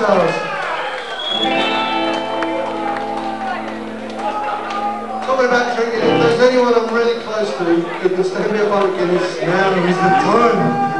stars. Talking about drinking, if there's anyone I'm really close to who can stand me a bottle of Guinness, now is the time.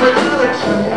selection